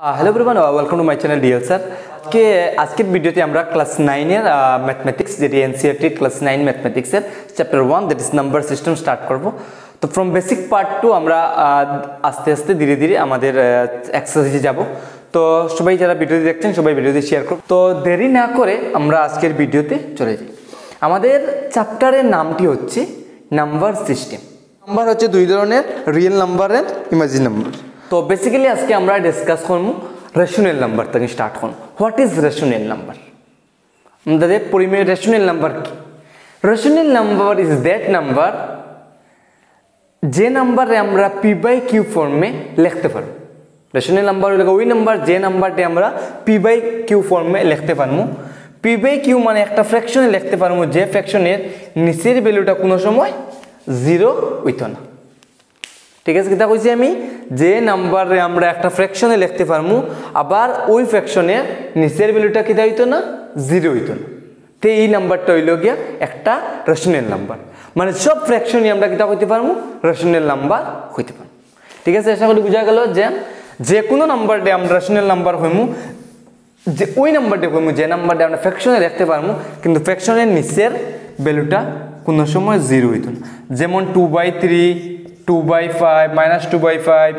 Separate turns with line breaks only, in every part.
Hello everyone welcome to my channel DL sir কে আজকের ভিডিওতে আমরা ক্লাস নাইনের ম্যাথমেটিক্স যেটি NCERT class nine ম্যাথমেটিক্সের chapter one that is number system start করব। তো ফ্রম বেসিক পার্ট টু আমরা আস্তে আস্তে ধীরে ধীরে আমাদের এক্সারসাইজে যাব। তো সবাই যারা ভিডিওটি দেখছেন, সবাই ভিডিওতে শেয়ার করুন। তো দেরি না করে আমরা আজকের ভিডিওতে চলে যাই। আমাদের চ্যাপ্টারের নামটি হচ্ছে নাম্বার সিস্টেম নাম্বার হচ্ছে দুই ধরনের real number and imagine number তো বেসিক্যালি আজকে আমরা ডিসকাস করব রেশনাল নাম্বার থেকে স্টার্ট করব। হোয়াট ইজ রেশনাল নাম্বার আমাদের পরিমেয় রেশনাল নাম্বার কি? Rational number is that number যে নাম্বারে আমরা পি বাই কিউ ফর্মে লিখতে পারব। রেশনাল নাম্বার হলে ওই নাম্বার যে নাম্বারটি আমরা পি বাই কিউ ফর্মে লিখতে পারব। পি বাই কিউ মানে একটা ফ্র্যাকশনে লিখতে পারব, যে ফ্র্যাকশনের নিচের ভ্যালুটা কোনো সময় জিরো হইতো না। ঠিক আছে কিতা কইছি আমি? যে নাম্বারে আমরা একটা ফ্র্যাকশনে লিখতে পারব আবার ওই ফ্র্যাকশনে নিচের ভ্যালুটা কিতা হইতো না? জিরো হইতো না। তো এই নাম্বারটা হইল গিয়া একটা রেশনাল নাম্বার মানে সব ফ্র্যাকশনই আমরা কিতা হইতে পারব রেশনাল নাম্বার হইতে পারব ঠিক আছে, আশা করি বোঝা গেল যে যে কোনো নাম্বারটা আমরা রেশনাল নাম্বার হইমু, যে ওই নাম্বারটা হইমু, যে নাম্বারটা আমরা ফ্র্যাকশনে লিখতে পারব কিন্তু ফ্র্যাকশনের নিচের ভ্যালুটা কোনো সময় জিরো হইতো না। যেমন two by three two by five minus two by five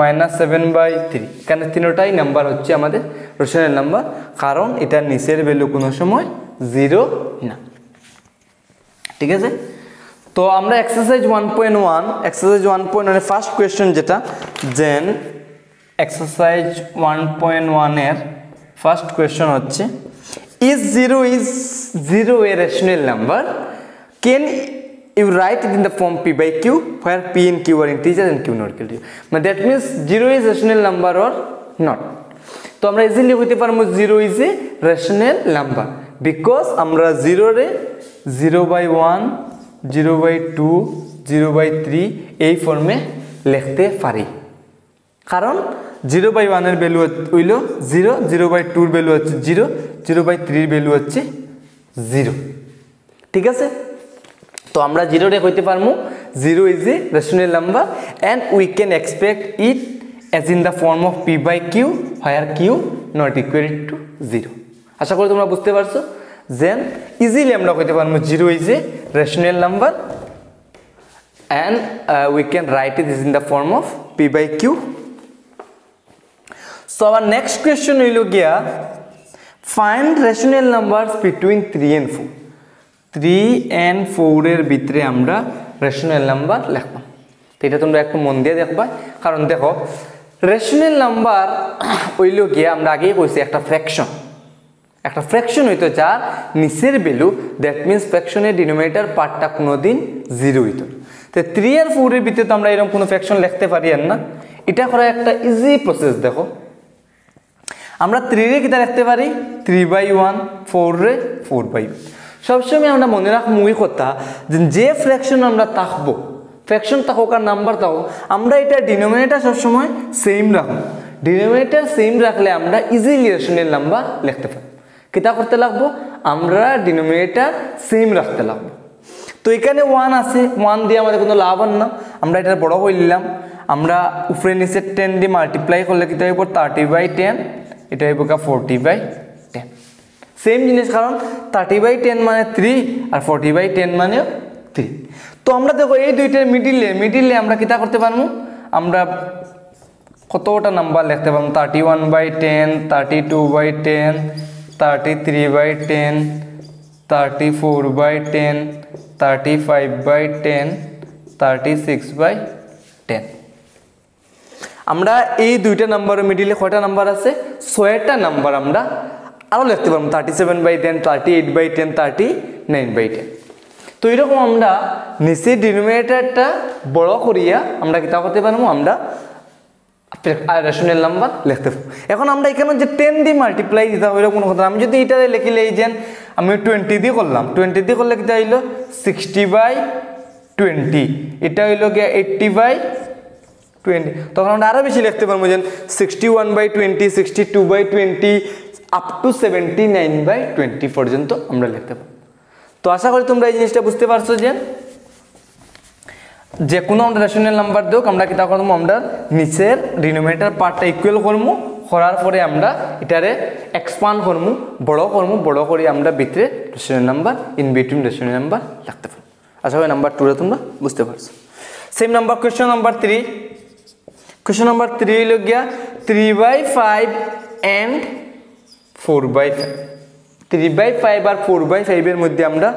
minus seven by three এখানে তিনোটাই নাম্বার হচ্ছে আমাদের রোশনের নাম্বার কারণ এটার নিচের ভ্যালু কোনো সময় জিরো না। ঠিক আছে? তো আমরা exercise one point one exercise one point ওয়ানের ফার্স্ট কোয়েশ্চেন যেটা জেন এক্সারসাইজ ওয়ান পয়েন্ট ওয়ানের ফার্স্ট কোয়েশ্চন হচ্ছে is zero is zero a rational number can you write it in the form p by q where p and q are integers and q not equal মানে that means 0 is rational number or not তো আমরা easily হইতে পারব 0 is a rational number because আমরা 0 রে 0 by 1 0 by 2 0 by 3 এই ফর্মে লিখতে পারি কারণ জিরো বাই ওয়ানের ভ্যালু হইল জিরো জিরো বাই টুর ভ্যালু হচ্ছে জিরো জিরো বাই থ্রির ভ্যালু হচ্ছে জিরো ঠিক আছে তো আমরা জিরো রে হইতে পারব zero is a rational number and we can expect it as in the form of p by q where q not equal to zero আশা করি তোমরা বুঝতে পারছ? দেন ইজিলি আমরা হইতে পারব zero is a rational number and we can write it is in the form of p by q so our next question হইল গিয়া find rational number between three and four three and ফোরের ভিতরে আমরা rational number লিখবাম তো এটা তোমরা একটু মন দিয়ে দেখবা। কারণ দেখো রেশনাল নাম্বার হইল গিয়ে আমরা আগেই কইছি একটা ফ্র্যাকশন একটা ফ্র্যাকশন হইতো যার নিচের ভ্যালু দ্যাট মিনস ফ্র্যাকশনের ডিনোমিনেটার পার্টটা কোনো দিন জিরো হইতো। তো থ্রি আর ফোরের ভিতরে তো আমরা এরকম কোনো ফ্র্যাকশন লিখতে পারি আর না। এটা করা একটা ইজি প্রসেস দেখো। আমরা থ্রি রে কিতা লিখতে পারি? থ্রি বাই ওয়ান ফোর রে ফোর বাই সবসময় আমরা মনে রাখব ওই কথা, যে ফ্র্যাকশন আমরা থাকব ফ্র্যাকশন থাকুক আর নাম্বার থাকুক আমরা এটা ডিনোমিনেটার সবসময় সেম রাখব। ডিনোমিনেটার সেম রাখলে আমরা ইজিলি রেশনাল নাম্বার লিখতে পারি কিতা করতে লাগবো? আমরা ডিনোমিনেটার সেম রাখতে লাগবো। তো এখানে ওয়ান আছে ওয়ান দিয়ে আমাদের কোনো লাভ হন না। আমরা এটা বড় করে নিলাম। আমরা উপরে নিচে টেন দিয়ে মাল্টিপ্লাই করলে কিতা থার্টি বাই টেন এটা হইব কা ফোরটি বাই টেন সেম জিনিস কারণ থার্টি বাই টেন মানে থ্রি আর ফোরটি বাই টেন মানে থ্রি তো আমরা দেখো এই দুইটার মিডিলে মিডিলে আমরা কিতা করতে পারব আমরা কতটা নাম্বার লিখতে পারব thirty one by ten thirty two by ten thirty three by ten thirty four by ten thirty five by ten thirty six by ten আমরা এই দুইটা নাম্বারের মিডিলে কয়টা নাম্বার আছে? ছয়টা নাম্বার আমরা আরও লিখতে পারব thirty seven by ten thirty eight by ten thirty nine by ten তো এরকম আমরা নিচে ডিনোমিনেটারটা বড় করিয়া আমরা কিতা করতে পারব, আমরা রেশনাল নাম্বার লিখতে পারব। এখন আমরা এখানে যে টেন দিয়ে মাল্টিপ্লাই দিতে হবে কোনো কথা। আমি যদি এটা লিখিলে এই যেন আমি টোয়েন্টি দিয়ে করলাম টোয়েন্টি দিয়ে করলে কিতা হইল? সিক্সটি বাই টোয়েন্টি এটা হইল গিয়া এইট্টি বাই টোয়েন্টি তখন আমরা আরও বেশি লিখতে পারব যেন sixty one by twenty sixty two by twenty up to seventy nine by twenty পর্যন্ত আমরা লিখতে পারব। তো আশা করি তোমরা এই জিনিসটা বুঝতে পারছ যে যে কোনো আমরা রেশনাল নাম্বার দেখ আমরা কিতা করব আমরা নিচের রিনোমেটার পার্টটা ইকুয়াল করব করার পরে আমরা এটারে এক্সপান্ড করব বড় করব বড় করে আমরা ভিতরে রেশনের নাম্বার ইন বিটুইন রেশনের নাম্বার লিখতে পারব। আশা করি নাম্বার টুরে তোমরা বুঝতে পারছ। Same number question number three question number three হইল গিয়া three by five and four by three by five R four by ফাইভের মধ্যে আমরা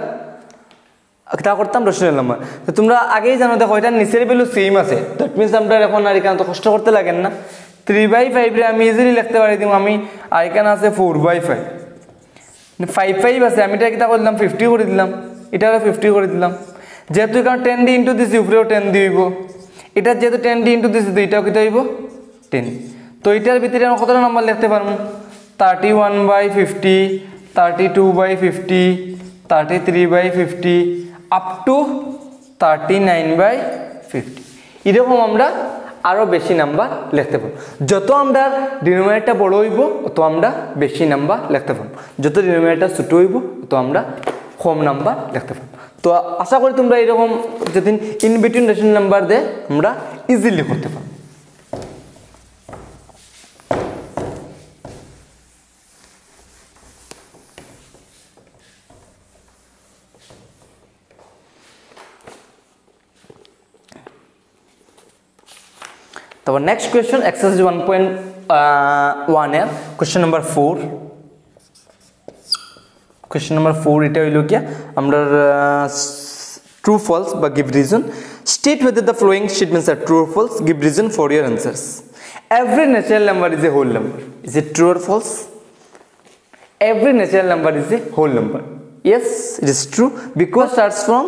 তা করতাম রসুনের নাম্বার তো তোমরা আগেই জানো দেখো, এটার নিচের ভ্যালু সেম আছে। দ্যাট মিনস আমরা এখন আর এখানে তো কষ্ট করতে লাগেন না। থ্রি বাই ফাইভে আমি ইজিলি লিখতে পারি দিব আমি, আর এখানে আছে four by five five five আছে, আমি এটা কিতা করলাম ফিফটি করে দিলাম। এটারও ফিফটি করে দিলাম। যেহেতু এখানে টেন ডি ইন্টু দিছি, উপরেও টেন দিব এটা যেহেতু টেন ডি ইন্টু দিছি, তো এটাও কিতা হইব? টেন তো এটার ভিতরে আমি কতটা নাম্বার লিখতে পারব? Thirty one by fifty thirty two by fifty thirty three by fifty up to thirty nine by fifty এরকম আমরা আরও বেশি নাম্বার লিখতে পারব। যত আমরা ডিনোমিনেটরটা বড় হইব তত আমরা বেশি নাম্বার লিখতে পারব। যত ডিনোমিনেটর ছোট হইব তত আমরা কম নাম্বার লিখতে পারব। তো আশা করি তোমরা এরকম যেদিন ইন বিটুইন রেশন নাম্বার দিয়ে আমরা ইজিলি করতে পারব তারপর next question exercise one point ওয়ানের question number four question number four এটা হইল গিয়া আমরা ট্রু ফলস বা give reason state the following statements are true or false give reason for your answers every natural number is a whole number is it true or false every natural number is a whole number yes it is true because starts from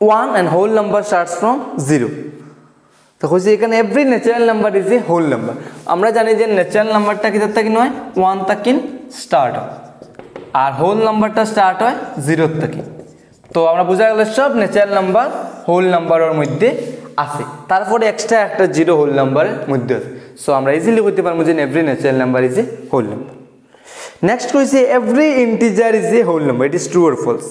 1 and whole number starts from 0 তো হচ্ছে এখানে every natural number is a whole number আমরা জানি যে natural নাম্বারটা কিতার থাকি নয় one তাকিন start হয়। আর হোল নাম্বারটা স্টার্ট হয় জিরোর থাকি। তো আমরা বোঝা গেল সব ন্যাচারাল নাম্বার হোল নাম্বারের মধ্যে আছে। তারপরে এক্সট্রা একটা জিরো হোল নাম্বারের মধ্যে আছে। সো আমরা ইজিলি করতে পারব যে every natural number is a whole number next কইছে every integer is a whole number it is true or false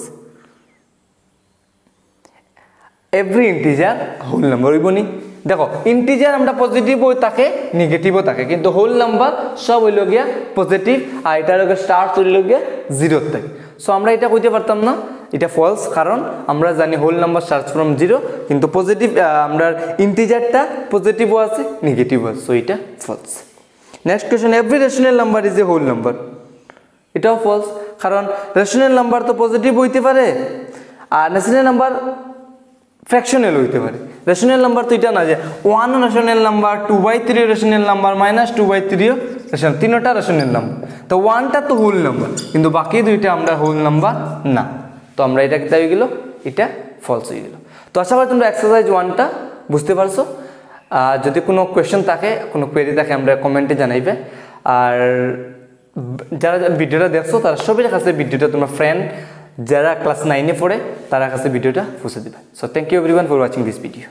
every integer whole number হইব নি দেখো ইন্টিজার আমরা পজিটিভও থাকে নেগেটিভও থাকে কিন্তু হোল নাম্বার সব হইল গিয়া পজিটিভ আর এটার স্টার্ট হইল গিয়া জিরোর থাকে। সো আমরা এটা কইতে পারতাম না, এটা ফলস কারণ আমরা জানি whole number start from zero কিন্তু পজিটিভ আমরা ইন্টিজারটা পজিটিভও আছে নেগেটিভও আছে সো এটা false next question every rational number is a whole number এটাও ফলস কারণ রেশনাল নাম্বার তো পজিটিভ হইতে পারে, আর ন্যাশনাল নাম্বার ফ্র্যাকশনাল হইতে পারে। রেশনাল নাম্বার তো এটা না যে one rational number two by three rational number minus two by থ্রিও rational তিনটা রেশনাল নাম্বার তো ওয়ানটা তো হোল নাম্বার কিন্তু বাকি দুইটা আমরা হোল নাম্বার না। তো আমরা এটা কিতা হয়ে গেল? এটা ফলস হয়ে গেল। তো আশা করি তোমরা এক্সারসাইজ ওয়ানটা বুঝতে পারছ। আর যদি কোনো কোয়েশ্চেন থাকে, কোনো কোয়েরি থাকে, আমরা কমেন্টে জানাইবে। আর যারা ভিডিওটা দেখছ, তারা সবের কাছে ভিডিওটা তোমার ফ্রেন্ড যারা ক্লাস নাইনে পড়ে, তারা কাছে ভিডিওটা পৌঁছে দেবে। So thank you everyone for watching this video